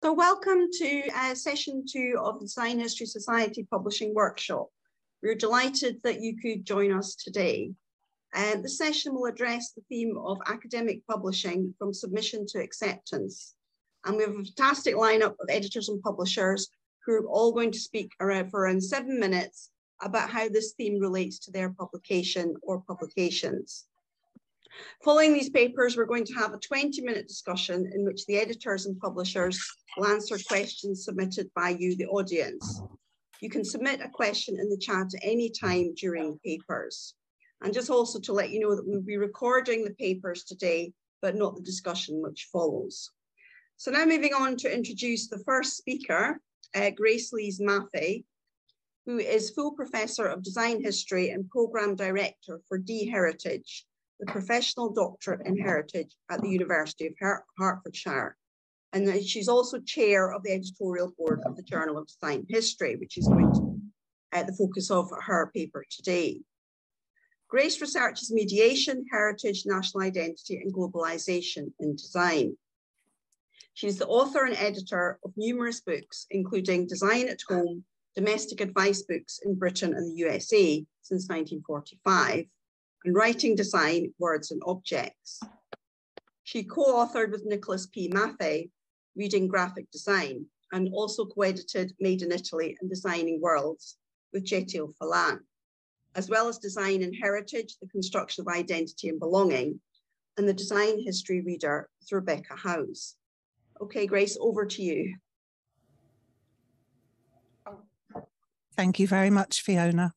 So welcome to uh, session two of the Design History Society Publishing Workshop. We're delighted that you could join us today. And uh, the session will address the theme of academic publishing from submission to acceptance. And we have a fantastic lineup of editors and publishers who are all going to speak around for around seven minutes about how this theme relates to their publication or publications. Following these papers, we're going to have a 20 minute discussion in which the editors and publishers will answer questions submitted by you, the audience. You can submit a question in the chat at any time during the papers. And just also to let you know that we'll be recording the papers today, but not the discussion which follows. So now moving on to introduce the first speaker, uh, Grace Lees Maffei, who is full professor of design history and program director for D Heritage, the professional doctorate in heritage at the University of Hert Hertfordshire. And she's also chair of the editorial board of the Journal of Design History, which is going to be uh, the focus of her paper today. Grace researches mediation, heritage, national identity, and globalization in design. She's the author and editor of numerous books, including Design at Home, domestic advice books in Britain and the USA since 1945, and Writing Design, Words and Objects. She co-authored with Nicholas P. Maffei, Reading Graphic Design, and also co-edited Made in Italy and Designing Worlds with Kjetil Fallan, as well as Design and Heritage, the Construction of Identity and Belonging, and the Design History Reader with Rebecca Houze. Okay, Grace, over to you. Thank you very much, Fiona.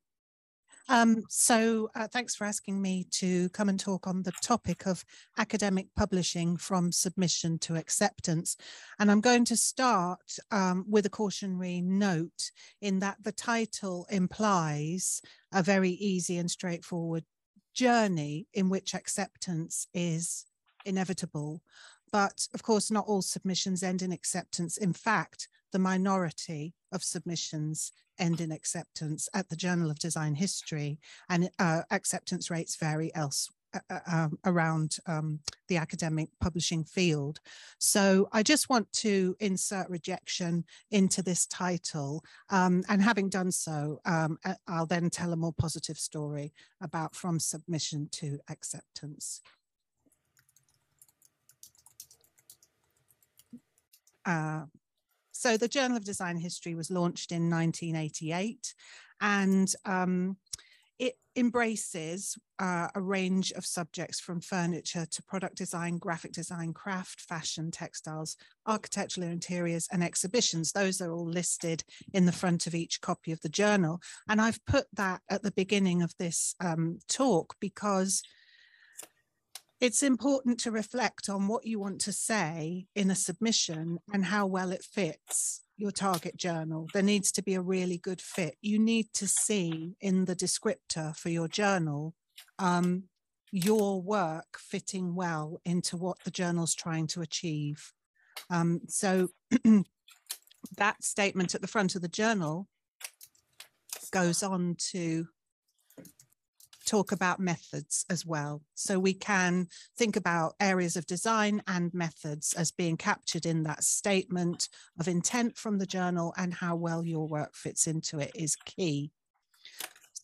Um, so uh, thanks for asking me to come and talk on the topic of academic publishing from submission to acceptance. And I'm going to start um, with a cautionary note in that the title implies a very easy and straightforward journey in which acceptance is inevitable. But of course, not all submissions end in acceptance. In fact, the minority of submissions end in acceptance at the Journal of Design History, and uh, acceptance rates vary else uh, uh, um, around um, the academic publishing field. So I just want to insert rejection into this title. Um, and having done so, um, I'll then tell a more positive story about from submission to acceptance. Uh, so the Journal of Design History was launched in 1988 and um, it embraces uh, a range of subjects from furniture to product design, graphic design, craft, fashion, textiles, architectural interiors, and exhibitions. Those are all listed in the front of each copy of the journal. And I've put that at the beginning of this um, talk because it's important to reflect on what you want to say in a submission and how well it fits your target journal. There needs to be a really good fit. You need to see in the descriptor for your journal um, your work fitting well into what the journal's trying to achieve. Um, so that statement at the front of the journal goes on to talk about methods as well. So we can think about areas of design and methods as being captured in that statement of intent from the journal and how well your work fits into it is key.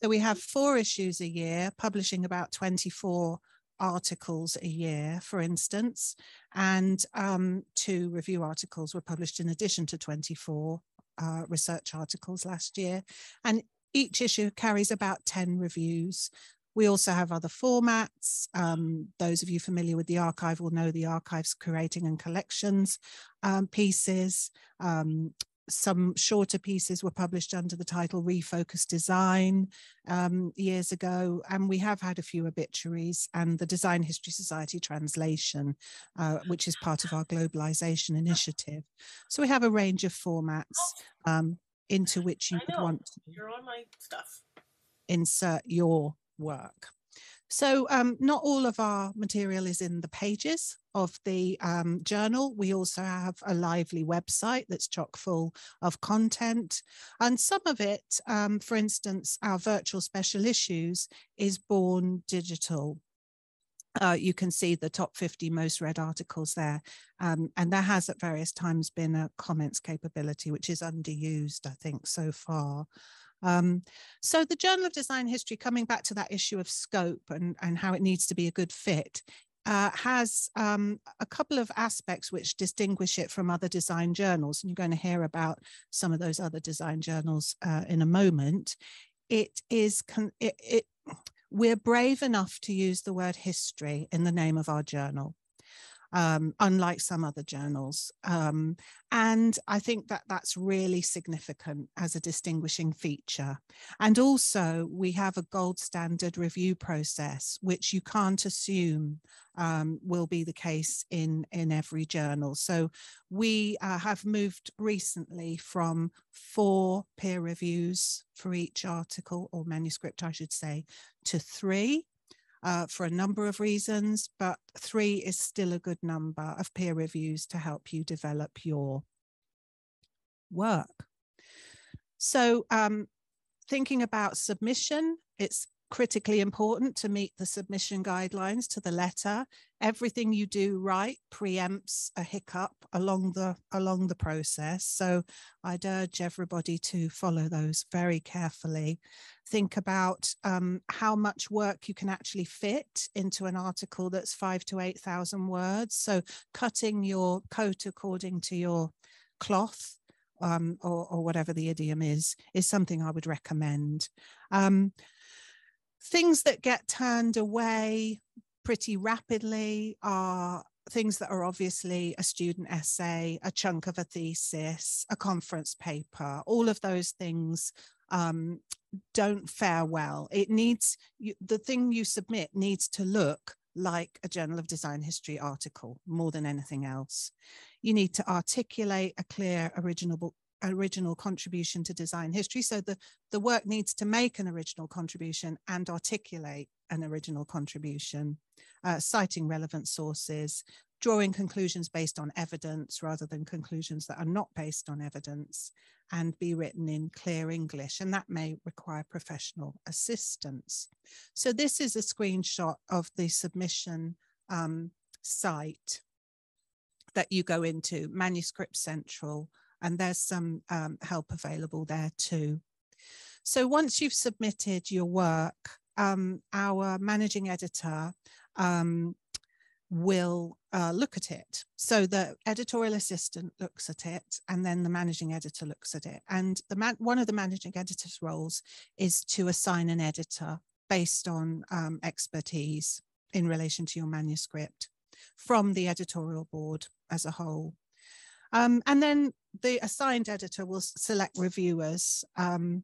So we have four issues a year, publishing about 24 articles a year, for instance, and um, two review articles were published in addition to 24 uh, research articles last year. And each issue carries about 10 reviews. We also have other formats. Um, those of you familiar with the archive will know the archive's curating and collections um, pieces. Um, some shorter pieces were published under the title Refocus Design um, years ago, and we have had a few obituaries and the Design History Society translation, uh, which is part of our globalization initiative. So we have a range of formats um, into which you would want to You're on my stuff. insert your work. So um, not all of our material is in the pages of the um, journal. We also have a lively website that's chock full of content. And some of it, um, for instance, our virtual special issues is born digital. uh, you can see the top 50 most read articles there. Um, and there has at various times been a comments capability, which is underused, I think, so far. Um, so the Journal of Design History, coming back to that issue of scope and, and how it needs to be a good fit, uh, has um, a couple of aspects which distinguish it from other design journals. And you're going to hear about some of those other design journals uh, in a moment. It is, it, it we're brave enough to use the word history in the name of our journal. Um, unlike some other journals. Um, and I think that that's really significant as a distinguishing feature. And also, we have a gold standard review process, which you can't assume um, will be the case in, in every journal. So we uh, have moved recently from four peer reviews for each article or manuscript, I should say, to three. Uh, for a number of reasons, but three is still a good number of peer reviews to help you develop your work. So um, thinking about submission, it's critically important to meet the submission guidelines to the letter. Everything you do right preempts a hiccup along the along the process. So I'd urge everybody to follow those very carefully. Think about um, how much work you can actually fit into an article that's five to eight thousand words. So cutting your coat according to your cloth um, or, or, whatever the idiom is, is something I would recommend. Um, things that get turned away pretty rapidly are things that are obviously a student essay, a chunk of a thesis, a conference paper, all of those things um, don't fare well. It needs, you, the thing you submit needs to look like a Journal of Design History article more than anything else. You need to articulate a clear original original contribution to design history. So the, the work needs to make an original contribution and articulate an original contribution, uh, citing relevant sources, drawing conclusions based on evidence rather than conclusions that are not based on evidence, and be written in clear English. And that may require professional assistance. So this is a screenshot of the submission um, site that you go into, Manuscript Central, and there's some um, help available there too. So once you've submitted your work, um, our managing editor um, will uh, look at it. So the editorial assistant looks at it, and then the managing editor looks at it. And the man, one of the managing editor's roles is to assign an editor based on um, expertise in relation to your manuscript from the editorial board as a whole. Um, and then the assigned editor will select reviewers um,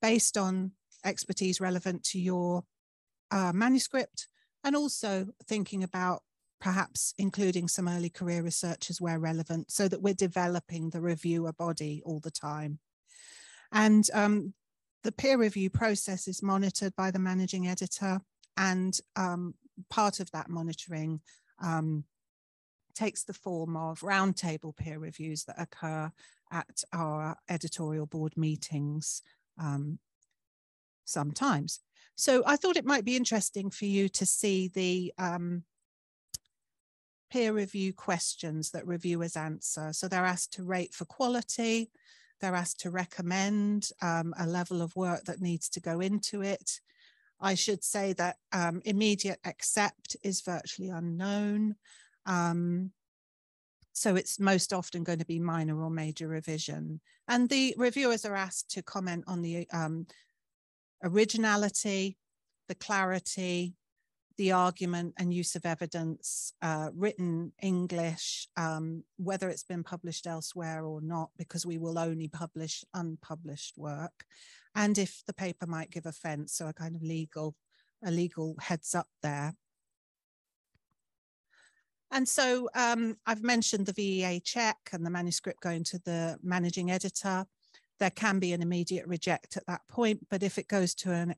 based on expertise relevant to your uh, manuscript and also thinking about perhaps including some early career researchers where relevant so that we're developing the reviewer body all the time. And um, the peer review process is monitored by the managing editor and um, part of that monitoring um, takes the form of roundtable peer reviews that occur at our editorial board meetings um, sometimes. So I thought it might be interesting for you to see the um, peer review questions that reviewers answer. So they're asked to rate for quality, they're asked to recommend um, a level of work that needs to go into it. I should say that um, immediate accept is virtually unknown. Um, so it's most often going to be minor or major revision. And the reviewers are asked to comment on the um, originality, the clarity, the argument and use of evidence, uh, written English, um, whether it's been published elsewhere or not, because we will only publish unpublished work. And if the paper might give offense, so a kind of legal, a legal heads up there. And so um, I've mentioned the VEA check and the manuscript going to the managing editor. There can be an immediate reject at that point, but if it goes to an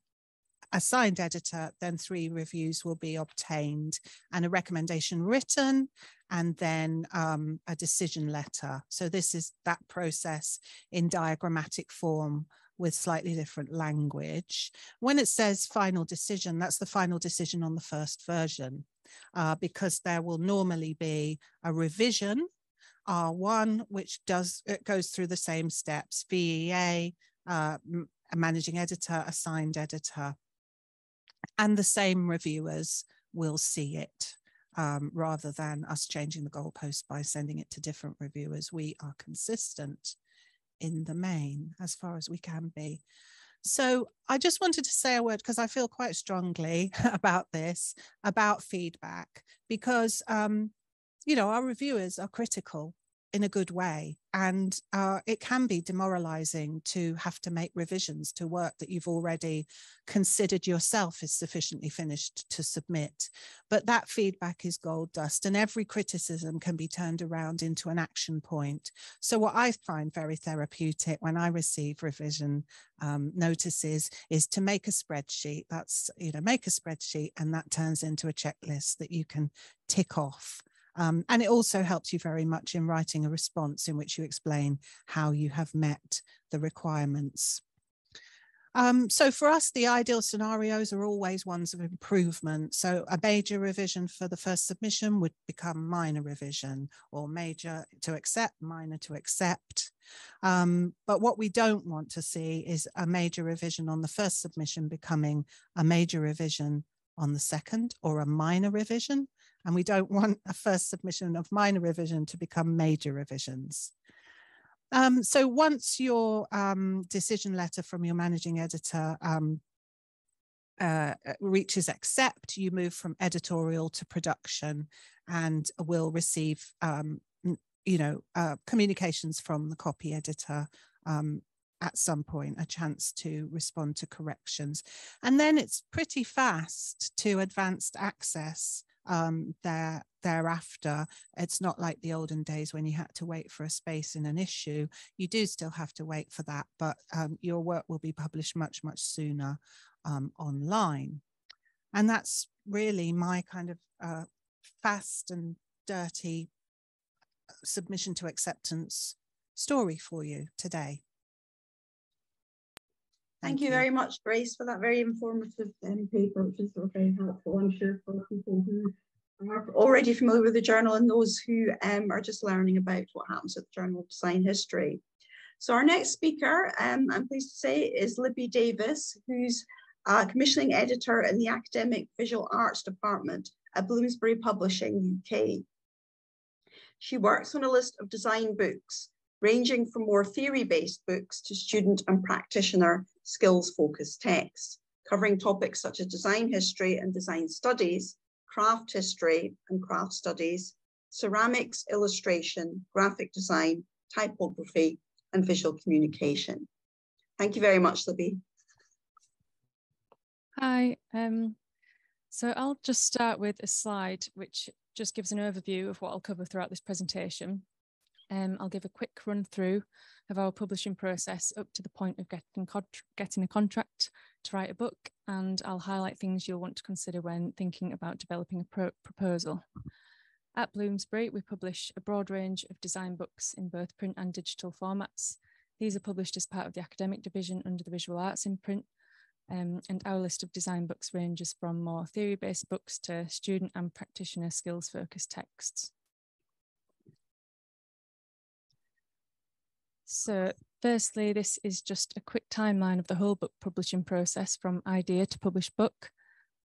assigned editor, then three reviews will be obtained and a recommendation written and then um, a decision letter. So this is that process in diagrammatic form with slightly different language. When it says final decision, that's the final decision on the first version. Uh, because there will normally be a revision R1, which does it goes through the same steps, VEA, uh, a managing editor, assigned editor, and the same reviewers will see it um, rather than us changing the goalpost by sending it to different reviewers. We are consistent in the main as far as we can be. So I just wanted to say a word because I feel quite strongly about this, about feedback, because um, you know our reviewers are critical in a good way. And uh, it can be demoralizing to have to make revisions to work that you've already considered yourself is sufficiently finished to submit. But that feedback is gold dust, and every criticism can be turned around into an action point. So, what I find very therapeutic when I receive revision um, notices is to make a spreadsheet. That's, you know, make a spreadsheet, and that turns into a checklist that you can tick off. Um, and it also helps you very much in writing a response in which you explain how you have met the requirements. Um, so for us, the ideal scenarios are always ones of improvement. So a major revision for the first submission would become minor revision or major to accept, minor to accept. Um, but what we don't want to see is a major revision on the first submission becoming a major revision on the second or a minor revision and we don't want a first submission of minor revision to become major revisions. Um, so once your um, decision letter from your managing editor um, uh, reaches accept, you move from editorial to production and will receive, um, you know, uh, communications from the copy editor um, at some point, a chance to respond to corrections. And then it's pretty fast to advanced access um, there thereafter. It's not like the olden days when you had to wait for a space in an issue. You do still have to wait for that, but um, your work will be published much, much sooner um, online. And that's really my kind of uh, fast and dirty uh, submission to acceptance story for you today. Thank, you, very much, Grace, for that very informative um, paper, which is very helpful, I'm sure, for people who are already familiar with the journal and those who um, are just learning about what happens at the Journal of Design History. So our next speaker, um, I'm pleased to say, is Libby Davies, who's a commissioning editor in the Academic Visual Arts Department at Bloomsbury Publishing UK. She works on a list of design books, ranging from more theory-based books to student and practitioner skills-focused texts, covering topics such as design history and design studies, craft history and craft studies, ceramics, illustration, graphic design, typography, and visual communication. Thank you very much, Libby. Hi, um, so I'll just start with a slide which just gives an overview of what I'll cover throughout this presentation. Um, I'll give a quick run through of our publishing process up to the point of getting, getting a contract to write a book, and I'll highlight things you'll want to consider when thinking about developing a pro proposal. At Bloomsbury, we publish a broad range of design books in both print and digital formats. These are published as part of the academic division under the visual arts imprint, um, and our list of design books ranges from more theory-based books to student and practitioner skills-focused texts. So firstly, this is just a quick timeline of the whole book publishing process from idea to published book.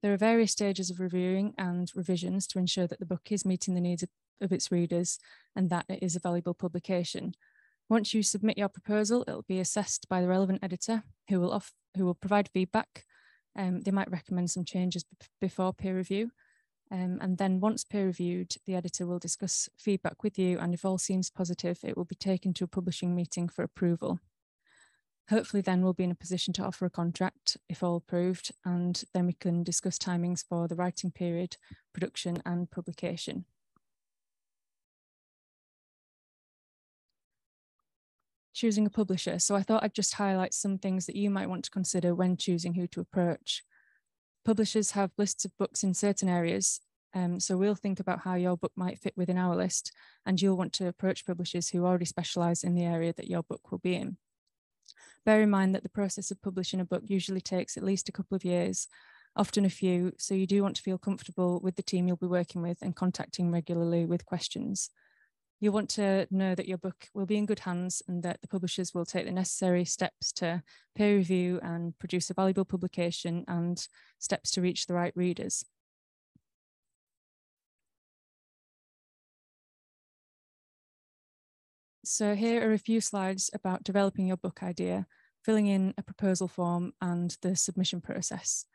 There are various stages of reviewing and revisions to ensure that the book is meeting the needs of, of its readers and that it is a valuable publication. Once you submit your proposal, it'll be assessed by the relevant editor who will, off, who will provide feedback. Um, they might recommend some changes before peer review um, and then once peer reviewed, the editor will discuss feedback with you and if all seems positive, it will be taken to a publishing meeting for approval. Hopefully then we'll be in a position to offer a contract if all approved and then we can discuss timings for the writing period, production and publication. Choosing a publisher. So I thought I'd just highlight some things that you might want to consider when choosing who to approach publishers have lists of books in certain areas. Um, so we'll think about how your book might fit within our list, and you'll want to approach publishers who already specialise in the area that your book will be in. Bear in mind that the process of publishing a book usually takes at least a couple of years, often a few, so you do want to feel comfortable with the team you'll be working with and contacting regularly with questions. You'll want to know that your book will be in good hands and that the publishers will take the necessary steps to peer review and produce a valuable publication and steps to reach the right readers. So here are a few slides about developing your book idea, filling in a proposal form and the submission process.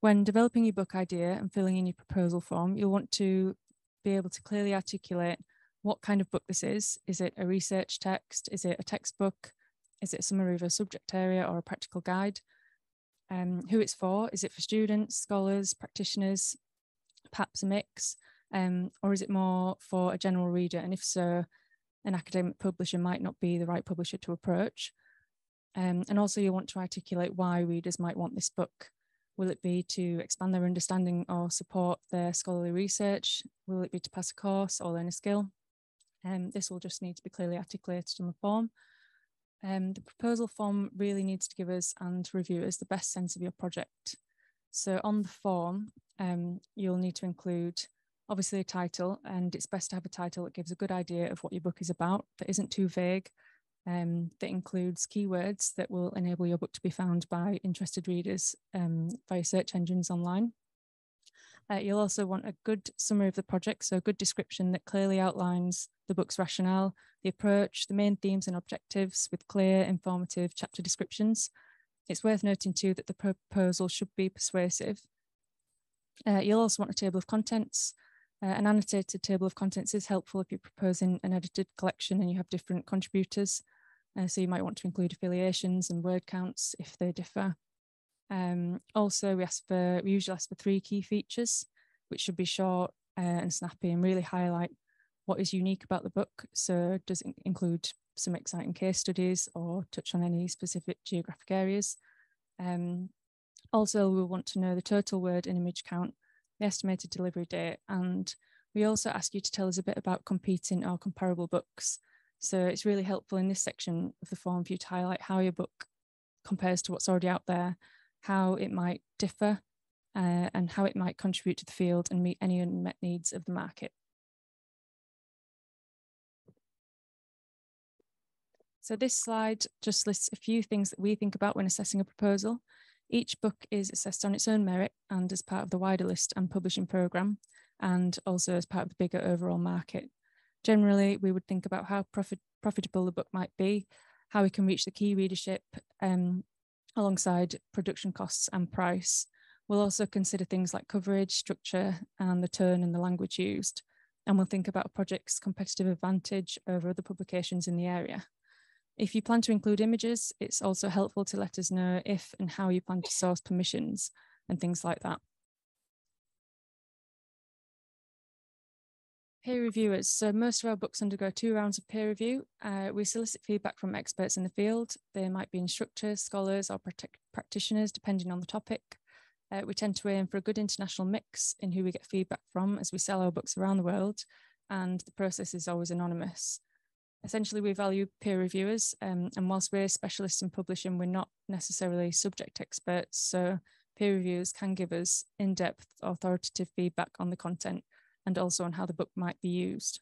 When developing your book idea and filling in your proposal form, you'll want to be able to clearly articulate what kind of book this is. Is it a research text? Is it a textbook? Is it a summary of a subject area or a practical guide? Um, who it's for? Is it for students, scholars, practitioners, perhaps a mix? Um, or is it more for a general reader? And if so, an academic publisher might not be the right publisher to approach. Um, and also you want to articulate why readers might want this book. Will it be to expand their understanding or support their scholarly research? Will it be to pass a course or learn a skill? Um, this will just need to be clearly articulated on the form. Um, the proposal form really needs to give us and reviewers the best sense of your project. So on the form, um, you'll need to include obviously a title, and it's best to have a title that gives a good idea of what your book is about, that isn't too vague, um, that includes keywords that will enable your book to be found by interested readers um, via search engines online. Uh, you'll also want a good summary of the project, so a good description that clearly outlines the book's rationale, the approach, the main themes and objectives with clear, informative chapter descriptions. It's worth noting too that the proposal should be persuasive. Uh, you'll also want a table of contents. Uh, an annotated table of contents is helpful if you're proposing an edited collection and you have different contributors. Uh, so you might want to include affiliations and word counts if they differ. Um, also, we ask for we usually ask for three key features, which should be short uh, and snappy and really highlight what is unique about the book. So, does it include some exciting case studies or touch on any specific geographic areas? Um, also, we want to know the total word and image count, the estimated delivery date, and we also ask you to tell us a bit about competing or comparable books. So it's really helpful in this section of the form for you to highlight how your book compares to what's already out there how it might differ uh, and how it might contribute to the field and meet any unmet needs of the market. So this slide just lists a few things that we think about when assessing a proposal. Each book is assessed on its own merit and as part of the wider list and publishing programme, and also as part of the bigger overall market. Generally, we would think about how profit, profitable the book might be, how we can reach the key readership, um, alongside production costs and price. We'll also consider things like coverage, structure, and the tone and the language used. And we'll think about a project's competitive advantage over other publications in the area. If you plan to include images, it's also helpful to let us know if and how you plan to source permissions and things like that. Peer reviewers. So most of our books undergo two rounds of peer review. Uh, we solicit feedback from experts in the field. They might be instructors, scholars, or practitioners, depending on the topic. Uh, we tend to aim for a good international mix in who we get feedback from as we sell our books around the world, and the process is always anonymous. Essentially, we value peer reviewers, um, and whilst we're specialists in publishing, we're not necessarily subject experts. So, peer reviewers can give us in depth, authoritative feedback on the content and also on how the book might be used.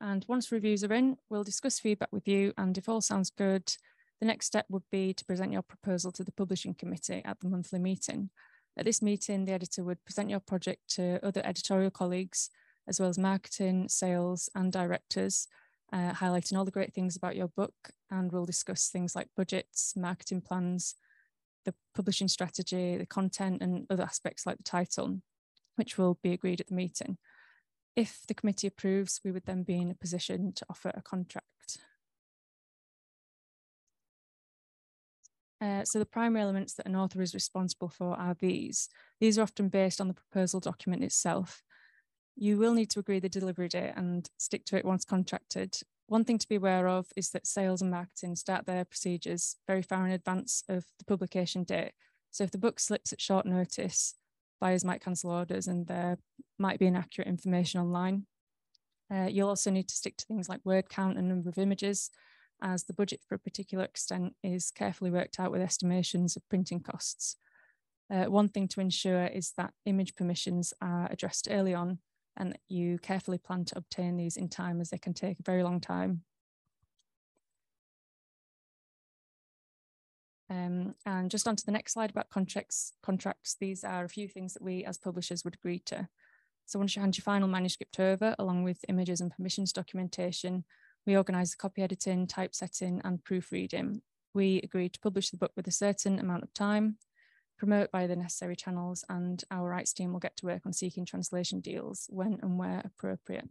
And once reviews are in, we'll discuss feedback with you. And if all sounds good, the next step would be to present your proposal to the publishing committee at the monthly meeting. At this meeting, the editor would present your project to other editorial colleagues, as well as marketing, sales, and directors, uh, highlighting all the great things about your book. And we'll discuss things like budgets, marketing plans, the publishing strategy, the content, and other aspects like the title, which will be agreed at the meeting. If the committee approves, we would then be in a position to offer a contract. Uh, so the primary elements that an author is responsible for are these. These are often based on the proposal document itself. You will need to agree the delivery date and stick to it once contracted, one thing to be aware of is that sales and marketing start their procedures very far in advance of the publication date. So if the book slips at short notice, buyers might cancel orders and there might be inaccurate information online. Uh, you'll also need to stick to things like word count and number of images. as the budget for a particular extent is carefully worked out with estimations of printing costs. Uh, one thing to ensure is that image permissions are addressed early on and you carefully plan to obtain these in time as they can take a very long time. Um, and just onto the next slide about contracts, contracts, these are a few things that we as publishers would agree to. So once you hand your final manuscript over, along with images and permissions documentation, we organise the copy editing, typesetting and proofreading. We agreed to publish the book with a certain amount of time, promote via the necessary channels, and our rights team will get to work on seeking translation deals when and where appropriate.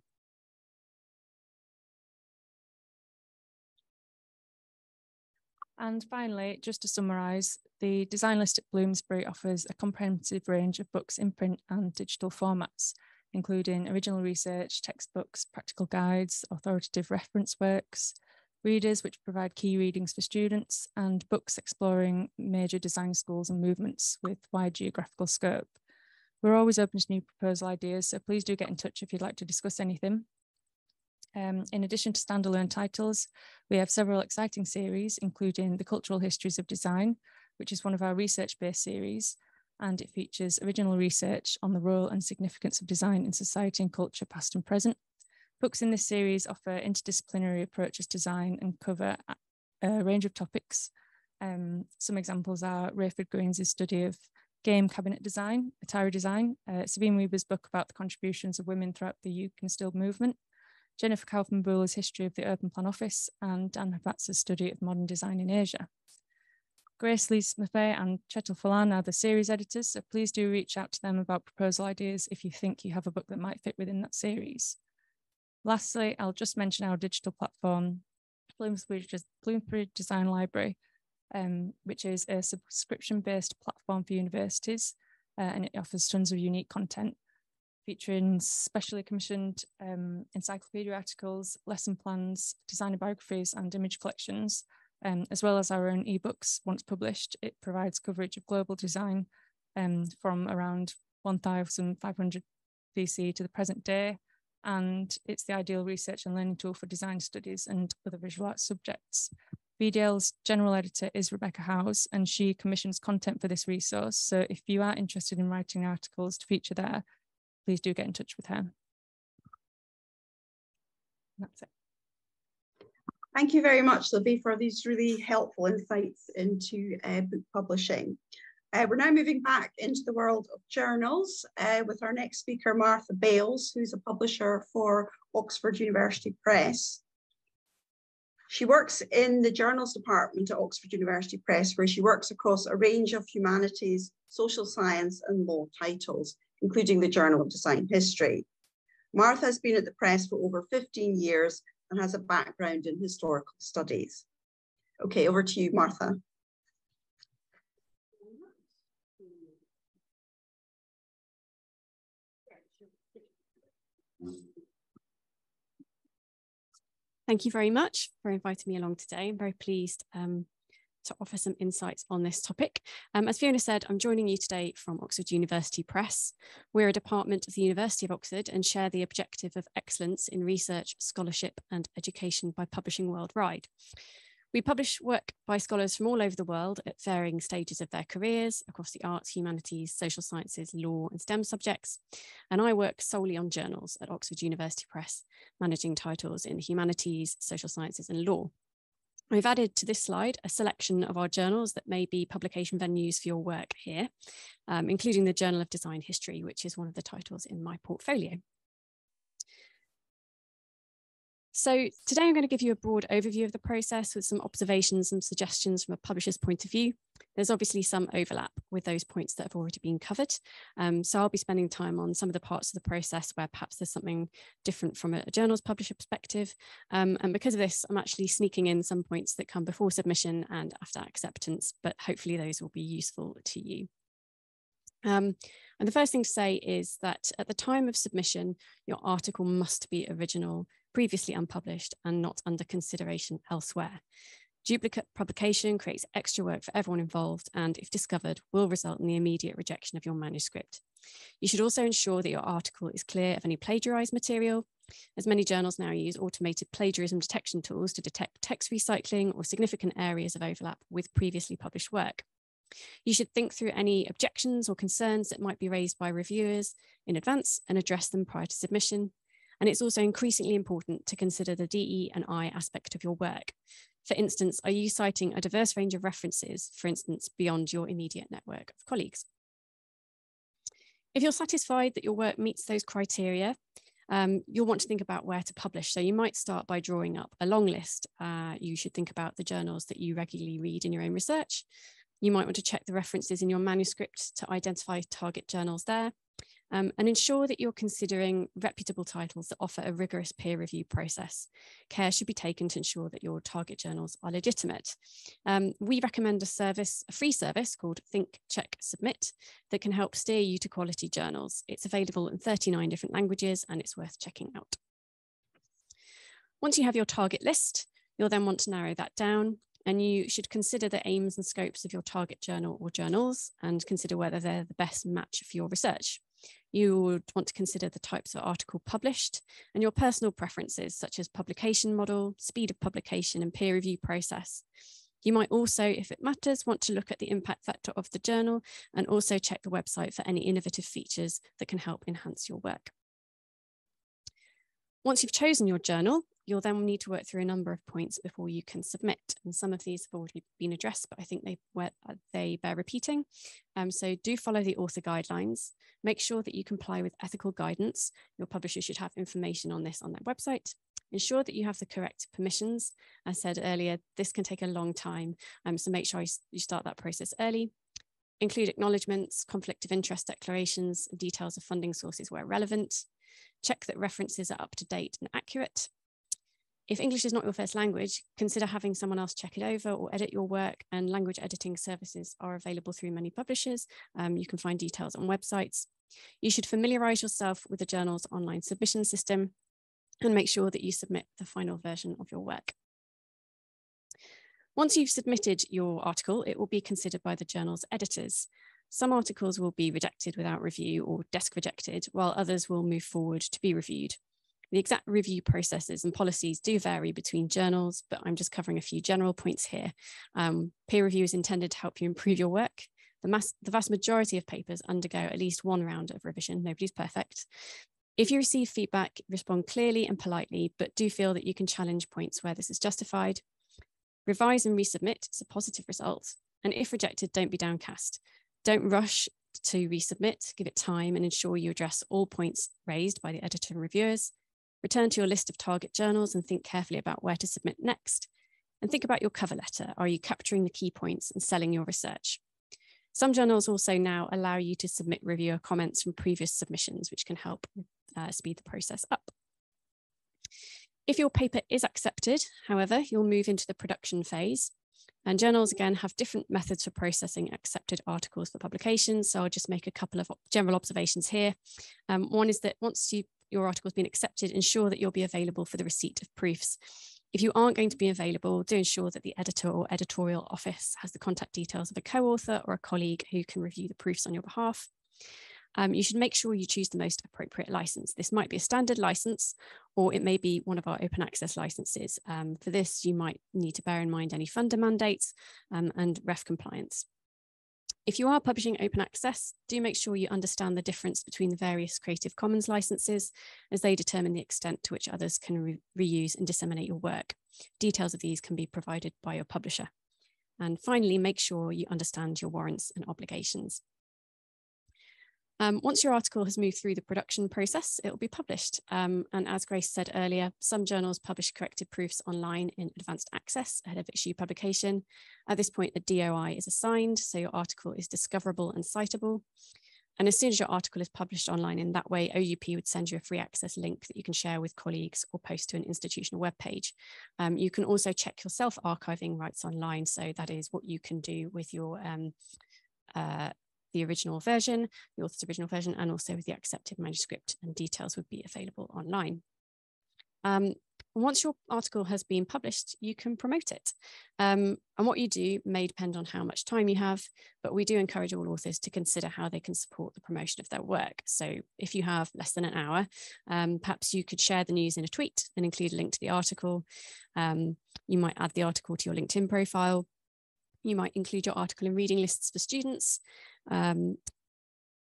And finally, just to summarise, the design list at Bloomsbury offers a comprehensive range of books in print and digital formats, including original research, textbooks, practical guides, authoritative reference works, readers which provide key readings for students, and books exploring major design schools and movements with wide geographical scope. We're always open to new proposal ideas, so please do get in touch if you'd like to discuss anything. Um, in addition to standalone titles, we have several exciting series, including The Cultural Histories of Design, which is one of our research-based series, and it features original research on the role and significance of design in society and culture, past and present. Books in this series offer interdisciplinary approaches to design and cover a range of topics. Um, some examples are Raiford Guins's study of game cabinet design, Atari design, uh, Sabine Weber's book about the contributions of women throughout the Jugendstil movement, Jennifer Kaufmann-Buhler's History of the Open Plan Office, and Dan Havatz's Study of Modern Design in Asia. Grace Lee Maffei and Kjetil Fallan are the series editors, so please do reach out to them about proposal ideas if you think you have a book that might fit within that series. Lastly, I'll just mention our digital platform, Bloomsbury, Bloomsbury Design Library, um, which is a subscription-based platform for universities, uh, and it offers tons of unique content featuring specially commissioned um, encyclopedia articles, lesson plans, designer biographies, and image collections, um, as well as our own ebooks. Once published, it provides coverage of global design um, from around 1500 BC to the present day, and it's the ideal research and learning tool for design studies and other visual arts subjects. BDL's general editor is Rebecca Houze, and she commissions content for this resource. So if you are interested in writing articles to feature there, please do get in touch with her. That's it. Thank you very much, Libby, for these really helpful insights into uh, book publishing. Uh, we're now moving back into the world of journals uh, with our next speaker, Martha Bailes, who's a publisher for Oxford University Press. She works in the journals department at Oxford University Press, where she works across a range of humanities, social science, and law titles, including the Journal of Design History. Martha has been at the press for over 15 years and has a background in historical studies. Okay, over to you, Martha. Thank you very much for inviting me along today. I'm very pleased um, to offer some insights on this topic. Um, as Fiona said, I'm joining you today from Oxford University Press. We're a department of the University of Oxford and share the objective of excellence in research, scholarship and education by publishing worldwide. We publish work by scholars from all over the world at varying stages of their careers across the arts, humanities, social sciences, law, and STEM subjects. And I work solely on journals at Oxford University Press, managing titles in the humanities, social sciences, and law. We've added to this slide a selection of our journals that may be publication venues for your work here, um, including the Journal of Design History, which is one of the titles in my portfolio. So today I'm going to give you a broad overview of the process with some observations and suggestions from a publisher's point of view. There's obviously some overlap with those points that have already been covered. Um, so I'll be spending time on some of the parts of the process where perhaps there's something different from a, a journal's publisher perspective. Um, and because of this, I'm actually sneaking in some points that come before submission and after acceptance, but hopefully those will be useful to you. Um, and the first thing to say is that at the time of submission, your article must be original previously unpublished and not under consideration elsewhere. Duplicate publication creates extra work for everyone involved and, if discovered, will result in the immediate rejection of your manuscript. You should also ensure that your article is clear of any plagiarized material as many journals now use automated plagiarism detection tools to detect text recycling or significant areas of overlap with previously published work. You should think through any objections or concerns that might be raised by reviewers in advance and address them prior to submission. And it's also increasingly important to consider the DE and I aspect of your work. For instance, are you citing a diverse range of references, for instance, beyond your immediate network of colleagues? If you're satisfied that your work meets those criteria, um, you'll want to think about where to publish. So you might start by drawing up a long list. Uh, you should think about the journals that you regularly read in your own research. You might want to check the references in your manuscript to identify target journals there um, and ensure that you're considering reputable titles that offer a rigorous peer review process. Care should be taken to ensure that your target journals are legitimate. Um, we recommend a service, a free service called Think, Check, Submit that can help steer you to quality journals. It's available in 39 different languages and it's worth checking out. Once you have your target list, you'll then want to narrow that down and you should consider the aims and scopes of your target journal or journals and consider whether they're the best match for your research. You would want to consider the types of article published and your personal preferences, such as publication model, speed of publication, and peer review process. You might also, if it matters, want to look at the impact factor of the journal and also check the website for any innovative features that can help enhance your work. Once you've chosen your journal, you'll then need to work through a number of points before you can submit. And some of these have already been addressed, but I think they, they bear repeating. Um, so do follow the author guidelines. Make sure that you comply with ethical guidance. Your publisher should have information on this on their website. Ensure that you have the correct permissions. I said earlier, this can take a long time, um, so make sure you start that process early. Include acknowledgements, conflict of interest declarations, details of funding sources where relevant. Check that references are up to date and accurate. If English is not your first language, consider having someone else check it over or edit your work and language editing services are available through many publishers. Um, you can find details on websites. You should familiarize yourself with the journal's online submission system and make sure that you submit the final version of your work. Once you've submitted your article, it will be considered by the journal's editors. Some articles will be rejected without review or desk rejected, while others will move forward to be reviewed. The exact review processes and policies do vary between journals, but I'm just covering a few general points here. Um, peer review is intended to help you improve your work. The, mass, the vast majority of papers undergo at least one round of revision. Nobody's perfect. If you receive feedback, respond clearly and politely, but do feel that you can challenge points where this is justified. Revise and resubmit is a positive result. And if rejected, don't be downcast. Don't rush to resubmit, give it time and ensure you address all points raised by the editor and reviewers. Return to your list of target journals and think carefully about where to submit next. And think about your cover letter. Are you capturing the key points and selling your research? Some journals also now allow you to submit reviewer comments from previous submissions, which can help uh, speed the process up. If your paper is accepted, however, you'll move into the production phase. And journals, again, have different methods for processing accepted articles for publication. So I'll just make a couple of general observations here. Um, one is that once you your article has been accepted, ensure that you'll be available for the receipt of proofs. If you aren't going to be available, do ensure that the editor or editorial office has the contact details of a co-author or a colleague who can review the proofs on your behalf. Um, you should make sure you choose the most appropriate license. This might be a standard license, or it may be one of our open access licenses. Um, for this, you might need to bear in mind any funder mandates um, and REF compliance. If you are publishing open access, do make sure you understand the difference between the various Creative Commons licenses as they determine the extent to which others can re reuse and disseminate your work. Details of these can be provided by your publisher. And finally, make sure you understand your warrants and obligations. Um, once your article has moved through the production process, it will be published. Um, and as Grace said earlier, some journals publish corrected proofs online in advanced access ahead of issue publication. At this point, a DOI is assigned, so your article is discoverable and citable. And as soon as your article is published online in that way, OUP would send you a free access link that you can share with colleagues or post to an institutional webpage. Um, you can also check your self-archiving rights online. So that is what you can do with your um, uh, the original version, the author's original version, and also with the accepted manuscript and details would be available online. Um, once your article has been published, you can promote it. Um, and what you do may depend on how much time you have, but we do encourage all authors to consider how they can support the promotion of their work. So if you have less than an hour, um, perhaps you could share the news in a tweet and include a link to the article. Um, you might add the article to your LinkedIn profile. You might include your article in reading lists for students. Um,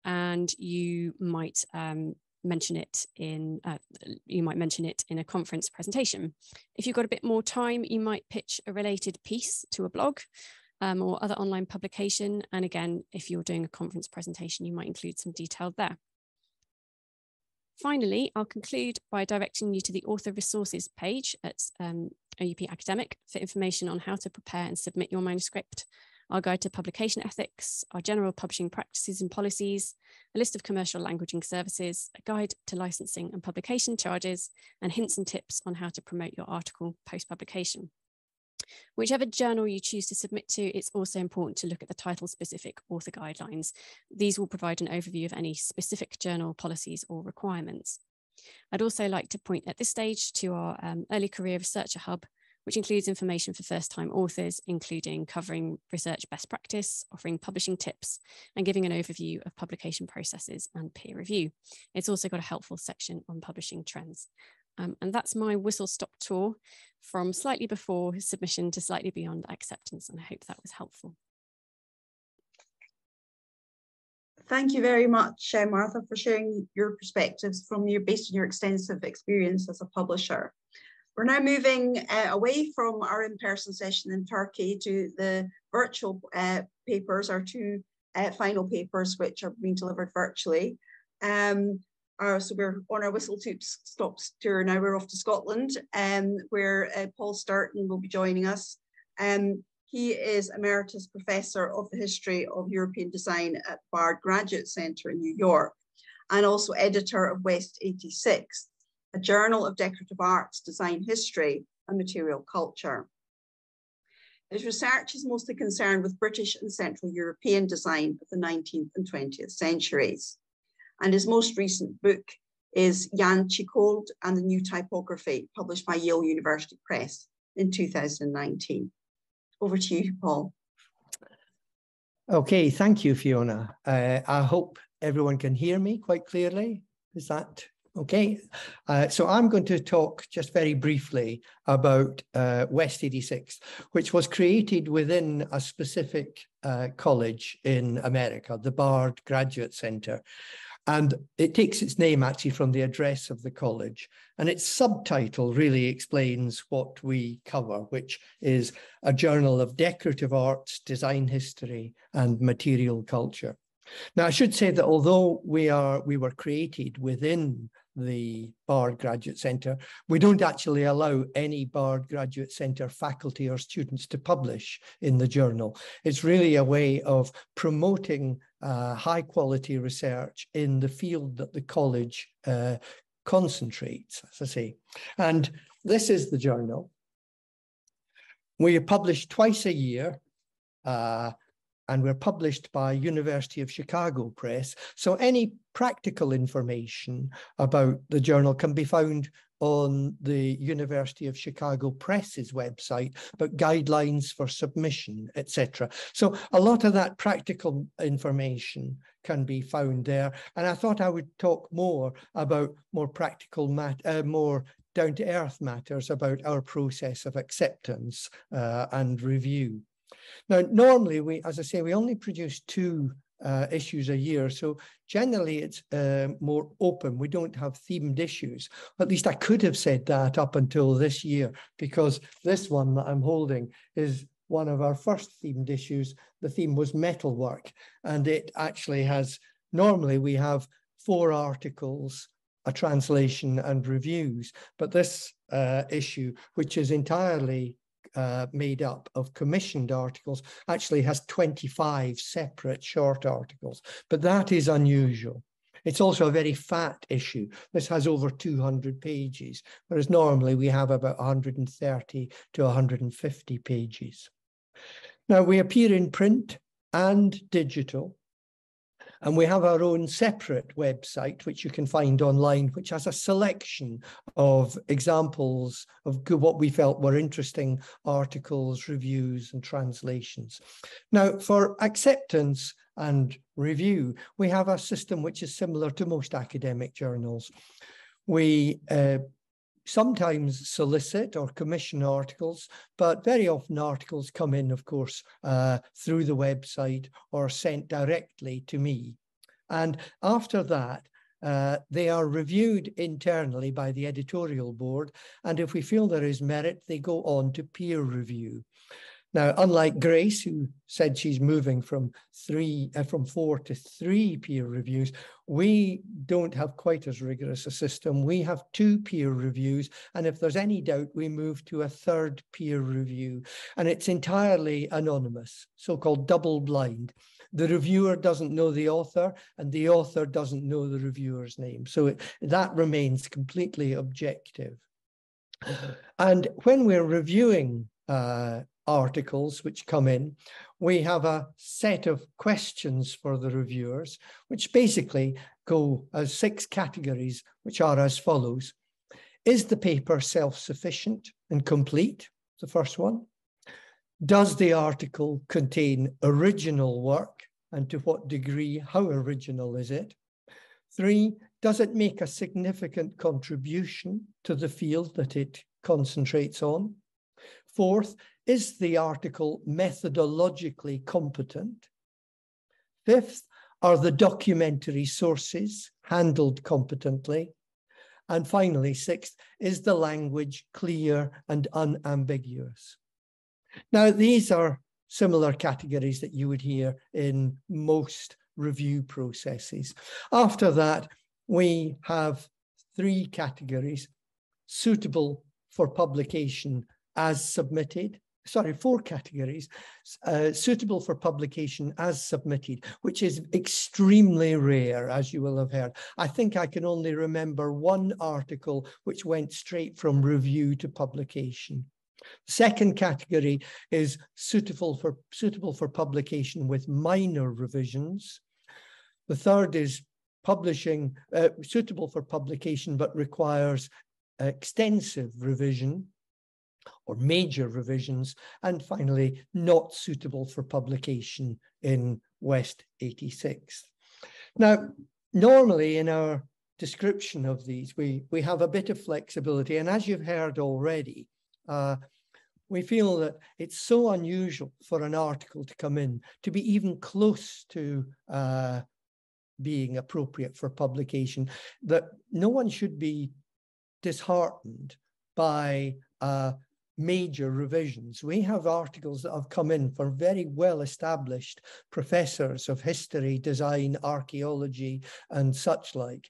and you might um, mention it in uh, you might mention it in a conference presentation. If you've got a bit more time you might pitch a related piece to a blog um, or other online publication. And again if you're doing a conference presentation you might include some detail there. Finally i'll conclude by directing you to the author resources page at um, oup academic for information on how to prepare and submit your manuscript our guide to publication ethics, our general publishing practices and policies, a list of commercial languaging services, a guide to licensing and publication charges, and hints and tips on how to promote your article post-publication. Whichever journal you choose to submit to, it's also important to look at the title specific author guidelines. These will provide an overview of any specific journal policies or requirements. I'd also like to point at this stage to our um, early career researcher hub, which includes information for first-time authors, including covering research best practice, offering publishing tips, and giving an overview of publication processes and peer review. It's also got a helpful section on publishing trends. Um, and that's my whistle-stop tour from slightly before submission to slightly beyond acceptance, and I hope that was helpful. Thank you very much, uh, Martha, for sharing your perspectives from your based on your extensive experience as a publisher. We're now moving uh, away from our in-person session in Turkey to the virtual uh, papers, our two uh, final papers, which are being delivered virtually. Um, uh, so we're on our whistle stops tour now. We're off to Scotland, um, where uh, Paul Stirton will be joining us. Um, he is Emeritus Professor of the History of European Design at Bard Graduate Center in New York, and also editor of West 86, a journal of decorative arts, design history, and material culture. His research is mostly concerned with British and Central European design of the 19th and 20th centuries. And his most recent book is Jan Tschichold and the New Typography, published by Yale University Press in 2019. Over to you, Paul. Okay, thank you, Fiona. Uh, I hope everyone can hear me quite clearly. Is that Okay, uh, so I'm going to talk just very briefly about uh, West 86, which was created within a specific uh, college in America, the Bard Graduate Center. And it takes its name actually from the address of the college. And its subtitle really explains what we cover, which is a journal of decorative arts, design history, and material culture. Now, I should say that although we are we were created within the Bard Graduate Centre, we don't actually allow any Bard Graduate Centre faculty or students to publish in the journal. It's really a way of promoting uh, high quality research in the field that the college uh, concentrates, as I say. And this is the journal. We publish twice a year. Uh, and we're published by University of Chicago Press. So any practical information about the journal can be found on the University of Chicago Press's website, but guidelines for submission, etc. So a lot of that practical information can be found there. And I thought I would talk more about more practical, mat uh, more down to earth matters about our process of acceptance uh, and review. Now, normally, we, as I say, we only produce two uh, issues a year. So generally it's uh, more open. We don't have themed issues. At least I could have said that up until this year, because this one that I'm holding is one of our first themed issues. The theme was metalwork, and it actually has, normally we have four articles, a translation and reviews, but this uh, issue, which is entirely uh, made up of commissioned articles actually has 25 separate short articles, but that is unusual. It's also a very fat issue. This has over 200 pages, whereas normally we have about 130 to 150 pages. Now we appear in print and digital. And we have our own separate website, which you can find online, which has a selection of examples of what we felt were interesting articles, reviews, and translations. Now, for acceptance and review, we have a system which is similar to most academic journals. We uh, sometimes solicit or commission articles, but very often articles come in, of course, uh, through the website or sent directly to me. And after that, uh, they are reviewed internally by the editorial board. And if we feel there is merit, they go on to peer review. Now, unlike Grace, who said she's moving from three, uh, from four to three peer reviews, we don't have quite as rigorous a system. We have two peer reviews, and if there's any doubt, we move to a third peer review, and it's entirely anonymous, so-called double blind. The reviewer doesn't know the author, and the author doesn't know the reviewer's name. So it, that remains completely objective. And when we're reviewing uh, articles which come in, we have a set of questions for the reviewers, which basically go as six categories, which are as follows. Is the paper self-sufficient and complete? The first one. Does the article contain original work and to what degree, how original is it? Three, does it make a significant contribution to the field that it concentrates on? Fourth, is the article methodologically competent? Fifth, are the documentary sources handled competently? And finally, sixth, is the language clear and unambiguous? Now, these are similar categories that you would hear in most review processes. After that, we have three categories suitable for publication as submitted, sorry, four categories uh, suitable for publication as submitted, which is extremely rare, as you will have heard. I think I can only remember one article which went straight from review to publication. Second category is suitable for, suitable for publication with minor revisions. The third is publishing, uh, suitable for publication, but requires extensive revision or major revisions, and finally, not suitable for publication in West 86. Now, normally in our description of these, we, we have a bit of flexibility, and as you've heard already, uh, we feel that it's so unusual for an article to come in to be even close to uh, being appropriate for publication that no one should be disheartened by uh, major revisions. We have articles that have come in from very well established professors of history, design, archaeology, and such like.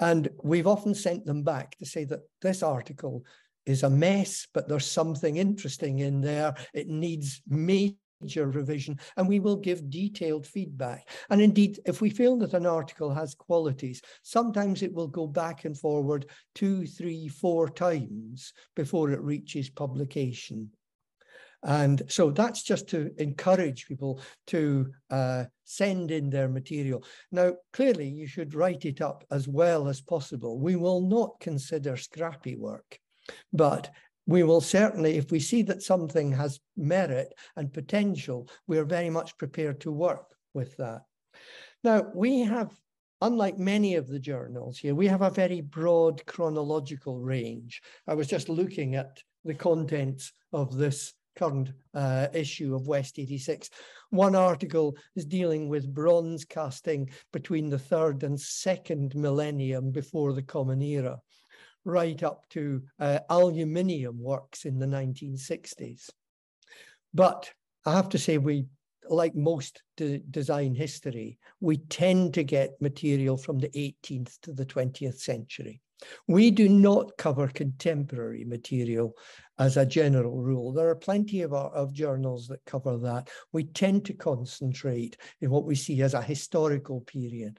And we've often sent them back to say that this article is a mess, but there's something interesting in there. It needs major major revision and we will give detailed feedback. And indeed, if we feel that an article has qualities, sometimes it will go back and forward two, three, four times before it reaches publication. And so that's just to encourage people to uh, send in their material. Now, clearly, you should write it up as well as possible. We will not consider scrappy work, but we will certainly, if we see that something has merit and potential, we are very much prepared to work with that. Now, we have, unlike many of the journals here, we have a very broad chronological range. I was just looking at the contents of this current uh, issue of West 86. One article is dealing with bronze casting between the third and second millennium before the Common Era right up to uh, aluminium works in the 1960s. But I have to say, we, like most de design history, we tend to get material from the 18th to the 20th century. We do not cover contemporary material as a general rule. There are plenty of, our, of journals that cover that. We tend to concentrate in what we see as a historical period.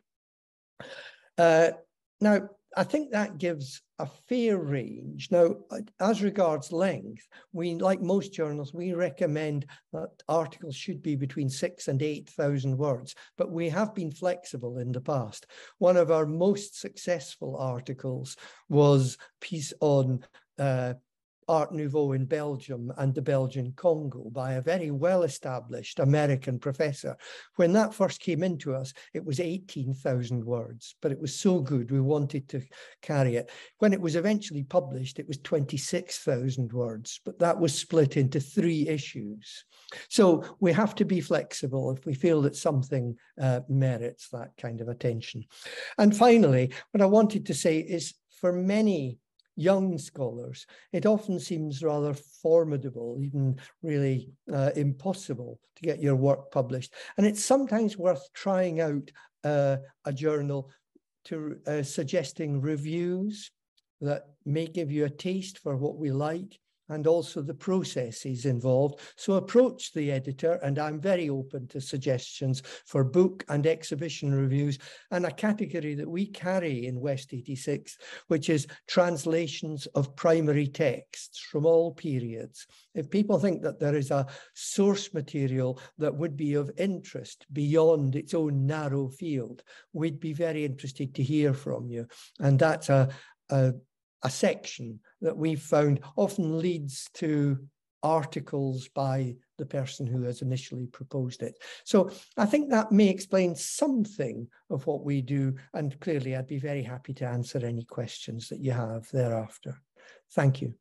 Uh, now, I think that gives a fair range. Now, as regards length, we, like most journals, we recommend that articles should be between six and 8,000 words, but we have been flexible in the past. One of our most successful articles was piece on uh, Art Nouveau in Belgium and the Belgian Congo by a very well established American professor. When that first came into us, it was 18,000 words, but it was so good we wanted to carry it. When it was eventually published, it was 26,000 words, but that was split into three issues. So we have to be flexible if we feel that something uh, merits that kind of attention. And finally, what I wanted to say is for many young scholars, it often seems rather formidable, even really uh, impossible to get your work published. And it's sometimes worth trying out uh, a journal to uh, suggesting reviews that may give you a taste for what we like and also the processes involved. So approach the editor, and I'm very open to suggestions for book and exhibition reviews, and a category that we carry in West 86, which is translations of primary texts from all periods. If people think that there is a source material that would be of interest beyond its own narrow field, we'd be very interested to hear from you. And that's a, a a section that we've found often leads to articles by the person who has initially proposed it. So I think that may explain something of what we do. And clearly, I'd be very happy to answer any questions that you have thereafter. Thank you.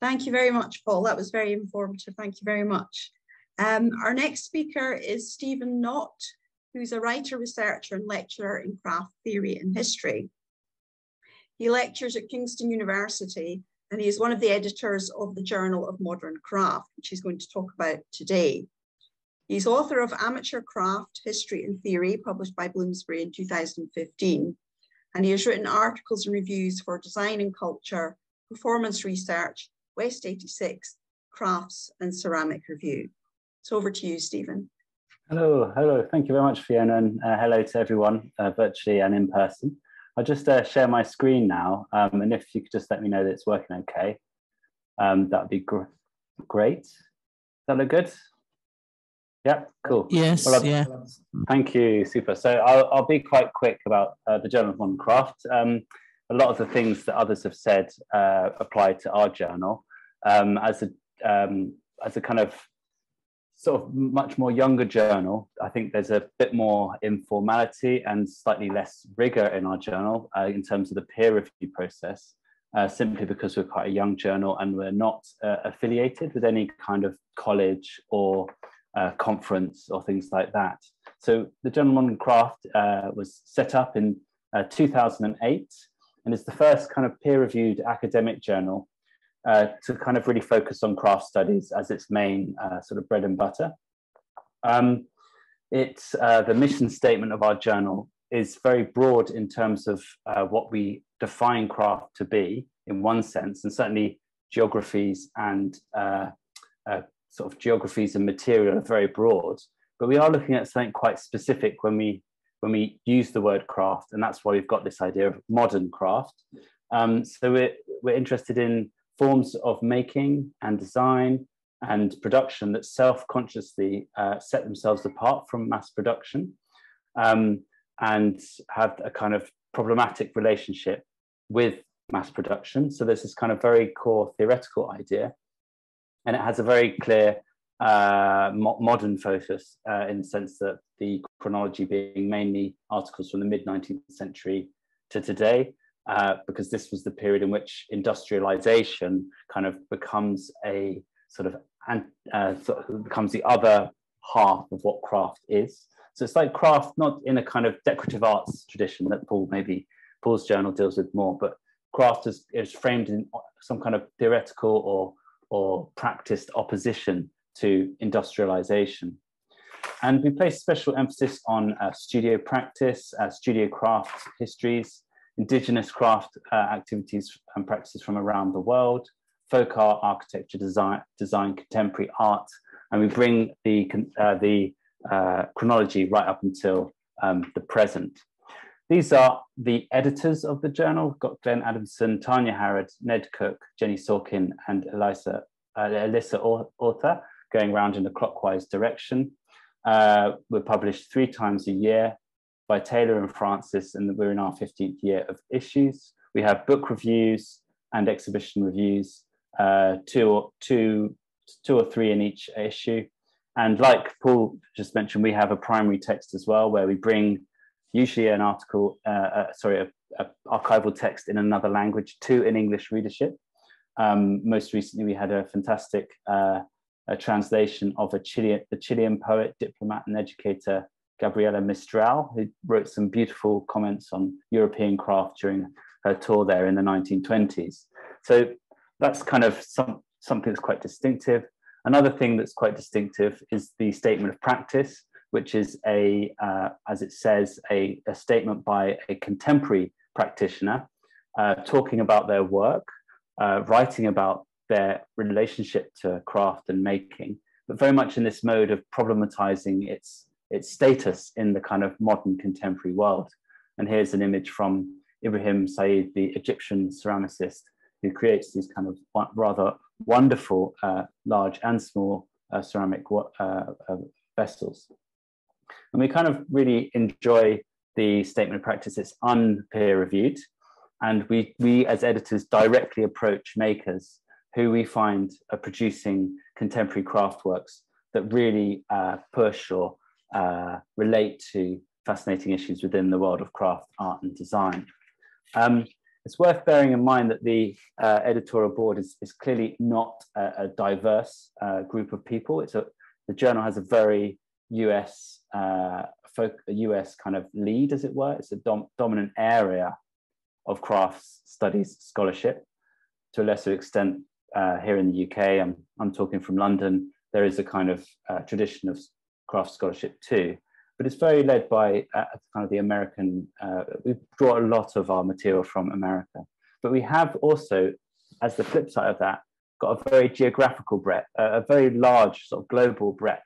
Thank you very much, Paul. That was very informative. Thank you very much. Um, our next speaker is Stephen Knott, who's a writer, researcher, and lecturer in craft theory and history. He lectures at Kingston University and he is one of the editors of the Journal of Modern Craft, which he's going to talk about today. He's author of Amateur Craft, History and Theory, published by Bloomsbury in 2015. And he has written articles and reviews for Design and Culture, Performance Research, West 86, Crafts and Ceramic Review. So over to you, Stephen. Hello, hello. Thank you very much, Fiona, and uh, hello to everyone, uh, virtually and in person. I'll just uh, share my screen now, um, and if you could just let me know that it's working okay, um, that would be gr great. Does that look good? Yeah, cool. Yes, well, yeah. Thank you, super. So I'll, I'll be quite quick about uh, the Journal of Modern Craft. Um, a lot of the things that others have said uh, apply to our journal. Um, as a um, as a kind of sort of much more younger journal, I think there's a bit more informality and slightly less rigor in our journal uh, in terms of the peer review process, uh, simply because we're quite a young journal and we're not uh, affiliated with any kind of college or uh, conference or things like that. So the Journal Modern Craft uh, was set up in uh, 2008 and is the first kind of peer-reviewed academic journal uh, to kind of really focus on craft studies as its main uh, sort of bread and butter. Um, it's uh, the mission statement of our journal is very broad in terms of uh, what we define craft to be in one sense, and certainly geographies and uh, uh, sort of geographies and material are very broad. But we are looking at something quite specific when we when we use the word craft, and that's why we've got this idea of modern craft. Um, so we're, we're interested in forms of making and design and production that self-consciously uh, set themselves apart from mass production um, and have a kind of problematic relationship with mass production. So there's this kind of very core theoretical idea, and it has a very clear uh, mo modern focus uh, in the sense that the chronology being mainly articles from the mid 19th century to today, uh, because this was the period in which industrialization kind of becomes a sort of uh, becomes the other half of what craft is. So it's like craft, not in a kind of decorative arts tradition that Paul maybe Paul's journal deals with more, but craft is, is framed in some kind of theoretical or or practiced opposition to industrialization. And we place special emphasis on uh, studio practice, uh, studio craft histories, indigenous craft uh, activities and practices from around the world, folk art, architecture, design, design contemporary art, and we bring the, uh, the uh, chronology right up until um, the present. these are the editors of the journal. We've got Glenn Adamson, Tanya Harrod, Ned Cooke, Jenny Sorkin, and Elisa, uh, Elissa Auther going around in a clockwise direction. Uh, we're published three times a year by Taylor and Francis, and we're in our 15th year of issues. We have book reviews and exhibition reviews, uh, two, two, two or three in each issue. And like Paul just mentioned, we have a primary text as well, where we bring usually an article, uh, uh, sorry, a, a, archival text in another language to an English readership. Um, most recently, we had a fantastic uh, a translation of a Chilean, the Chilean poet, diplomat, and educator Gabriela Mistral, who wrote some beautiful comments on European craft during her tour there in the 1920s. So that's kind of some, something that's quite distinctive. Another thing that's quite distinctive is the statement of practice, which is a, uh, as it says, a, a, statement by a contemporary practitioner uh, talking about their work, uh, writing about their relationship to craft and making, but very much in this mode of problematizing its, its status in the kind of modern contemporary world. And here's an image from Ibrahim Said, the Egyptian ceramicist, who creates these kind of rather wonderful uh, large and small uh, ceramic uh, uh, vessels. And we kind of really enjoy the statement of practice. It's unpeer reviewed. And we, we as editors directly approach makers who we find are producing contemporary craft works that really uh, push or uh, relate to fascinating issues within the world of craft, art, and design. Um, it's worth bearing in mind that the uh, editorial board is, is clearly not a, a diverse uh, group of people. It's a, the journal has a very US, uh, folk, US kind of lead, as it were. It's a dom dominant area of crafts studies scholarship. To a lesser extent, uh, here in the UK, I'm, I'm talking from London, there is a kind of uh, tradition of craft scholarship too. But it's very led by uh, kind of the American, uh, we draw a lot of our material from America. But we have also, as the flip side of that, got a very geographical breadth, a very large sort of global breadth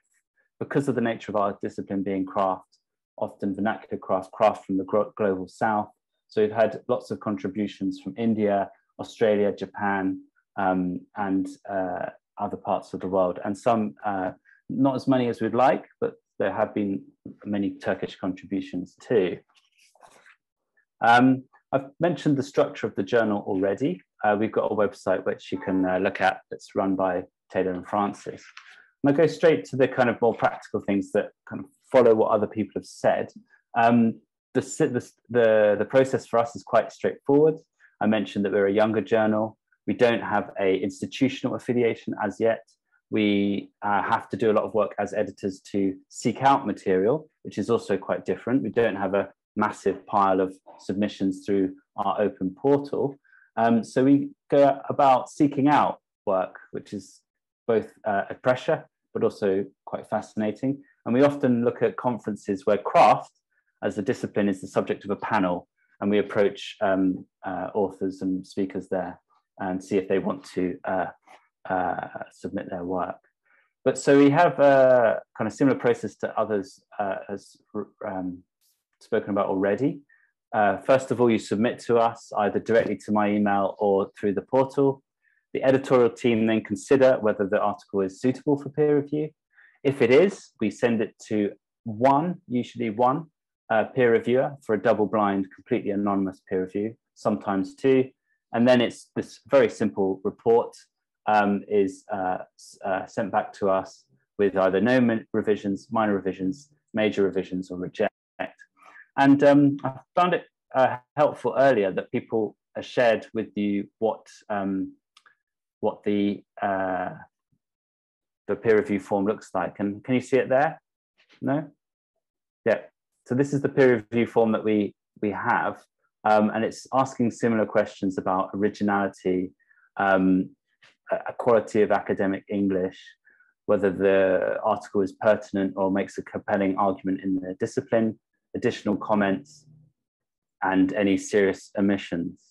because of the nature of our discipline being craft, often vernacular craft, craft from the global south. So we've had lots of contributions from India, Australia, Japan, um, and uh, other parts of the world, and some uh, not as many as we'd like, but there have been many Turkish contributions too. Um, I've mentioned the structure of the journal already. Uh, we've got a website which you can uh, look at that's run by Taylor and Francis. And I go straight to the kind of more practical things that kind of follow what other people have said. Um, the, the, the, the process for us is quite straightforward. I mentioned that we're a younger journal. We don't have a institutional affiliation as yet. We uh, have to do a lot of work as editors to seek out material, which is also quite different. We don't have a massive pile of submissions through our open portal. Um, so we go about seeking out work, which is both uh, a pressure, but also quite fascinating. And we often look at conferences where craft as a discipline is the subject of a panel, and we approach um, uh, authors and speakers there and see if they want to uh, submit their work. But so we have a kind of similar process to others uh, as um, spoken about already. Uh, first of all, you submit to us either directly to my email or through the portal. The editorial team then consider whether the article is suitable for peer review. If it is, we send it to one, usually one, uh, peer reviewer for a double blind, completely anonymous peer review, sometimes two, and then it's this very simple report um, is uh, uh, sent back to us with either no revisions, minor revisions, major revisions, or reject. And um, I found it uh, helpful earlier that people shared with you what um, what the uh, the peer review form looks like. And can you see it there? No? Yeah. So this is the peer review form that we we have. Um, and it's asking similar questions about originality, um, a quality of academic English, whether the article is pertinent or makes a compelling argument in the discipline, additional comments, and any serious omissions.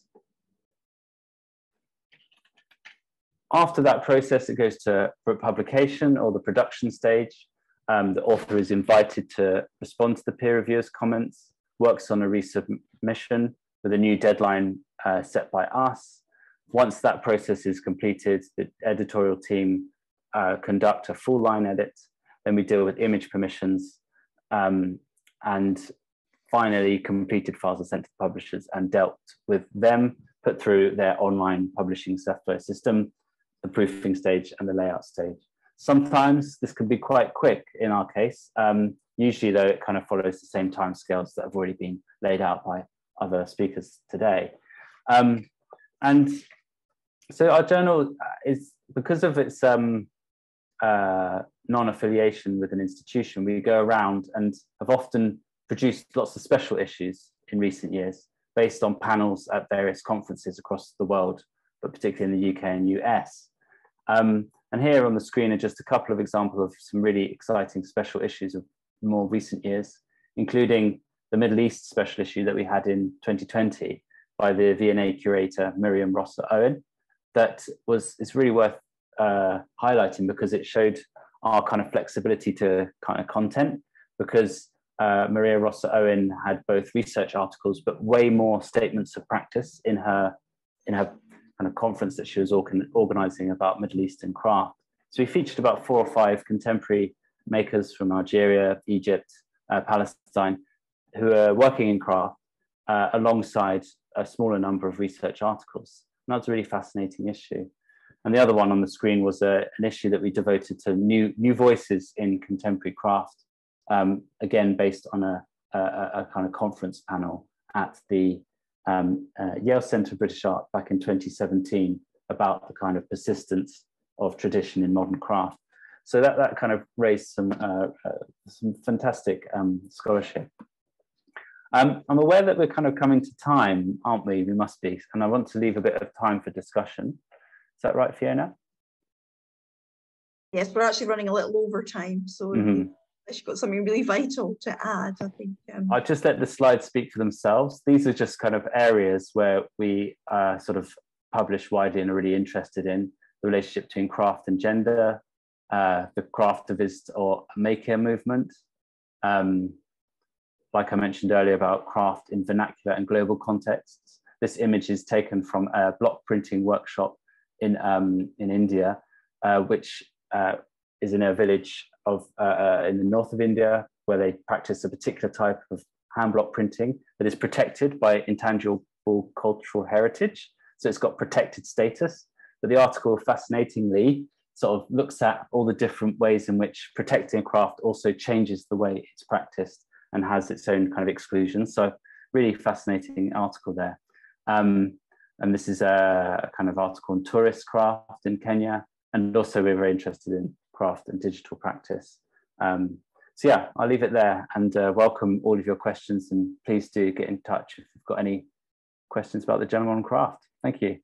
After that process, it goes to publication or the production stage. Um, the author is invited to respond to the peer reviewer's comments works on a resubmission with a new deadline uh, set by us. Once that process is completed, the editorial team uh, conduct a full line edit. Then we deal with image permissions. Um, and finally, completed files are sent to the publishers and dealt with them, put through their online publishing software system, the proofing stage and the layout stage. Sometimes this can be quite quick in our case. Um, usually though, it kind of follows the same time scales that have already been laid out by other speakers today. Um, and so our journal is, because of its um, uh, non-affiliation with an institution, we go around and have often produced lots of special issues in recent years based on panels at various conferences across the world, but particularly in the UK and US. Um, and here on the screen are just a couple of examples of some really exciting special issues of more recent years, including the Middle East special issue that we had in 2020 by the V&A curator Mariam Rosser Owen. That was is really worth uh, highlighting because it showed our kind of flexibility to kind of content because uh, Maria Rosser Owen had both research articles but way more statements of practice in her in her kind of conference that she was organ organizing about Middle Eastern craft. So we featured about four or five contemporary makers from Algeria, Egypt, uh, Palestine, who are working in craft uh, alongside a smaller number of research articles. That's a really fascinating issue. And the other one on the screen was a, uh, an issue that we devoted to new, new voices in contemporary craft, um, again, based on a, a, a, kind of conference panel at the um, uh, Yale Centre of British Art back in 2017 about the kind of persistence of tradition in modern craft. So that, that kind of raised some, uh, uh, some fantastic um, scholarship. Um, I'm aware that we're kind of coming to time, aren't we? We must be. And I want to leave a bit of time for discussion. Is that right, Fiona? Yes, we're actually running a little over time. So mm -hmm you've got something really vital to add, I think. Um... I'll just let the slides speak for themselves. These are just kind of areas where we uh, sort of publish widely and are really interested in the relationship between craft and gender, uh, the craftivist or maker movement. Um, like I mentioned earlier about craft in vernacular and global contexts. This image is taken from a block printing workshop in, um, in India, uh, which uh, is in a village of uh, uh, in the north of India, where they practice a particular type of hand block printing that is protected by intangible cultural heritage. So it's got protected status. But the article, fascinatingly, sort of looks at all the different ways in which protecting a craft also changes the way it's practiced and has its own kind of exclusions. So really fascinating article there. Um, and this is a kind of article on tourist craft in Kenya. And also we're very interested in craft and digital practice. Um, so yeah, I'll leave it there and uh, welcome all of your questions and please do get in touch if you've got any questions about the Journal on Craft. Thank you.